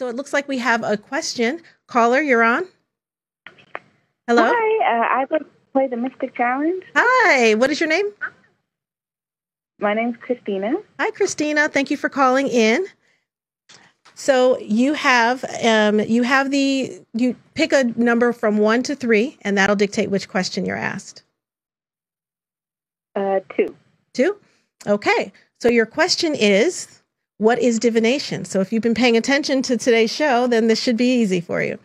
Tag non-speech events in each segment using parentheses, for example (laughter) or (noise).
So it looks like we have a question. Caller, you're on. Hello. Hi, uh, I would play the Mystic Challenge. Hi. What is your name? My name's Christina. Hi, Christina. Thank you for calling in. So you have um, you have the you pick a number from one to three, and that'll dictate which question you're asked. Uh, two. Two. Okay. So your question is, what is divination? So if you've been paying attention to today's show, then this should be easy for you.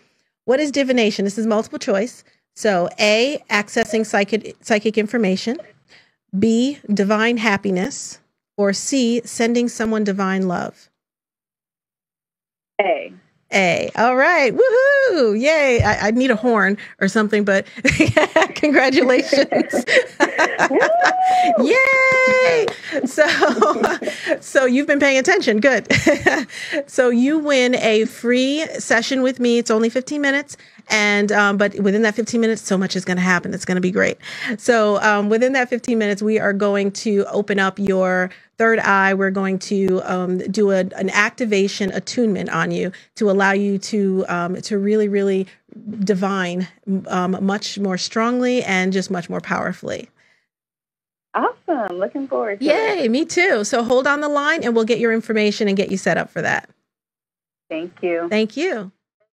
What is divination? This is multiple choice. So A, accessing psychic psychic information. B, divine happiness. Or C, sending someone divine love. A. A. All right. Woohoo. Yay. I, I need a horn or something, but (laughs) congratulations. (laughs) (laughs) Yay. (laughs) So, so you've been paying attention. Good. (laughs) so you win a free session with me. It's only 15 minutes. And, um, but within that 15 minutes, so much is going to happen. It's going to be great. So, um, within that 15 minutes, we are going to open up your third eye, we're going to um, do a, an activation attunement on you to allow you to um, to really, really divine um, much more strongly and just much more powerfully. Awesome. Looking forward to Yay, it. me too. So hold on the line and we'll get your information and get you set up for that. Thank you. Thank you.